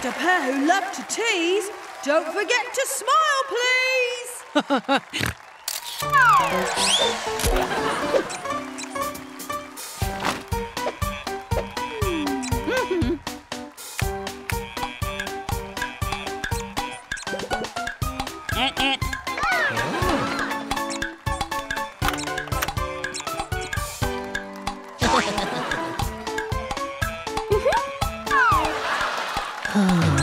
just a pair who love to tease. Don't forget to smile, please. Ha ha ha. Uh-oh.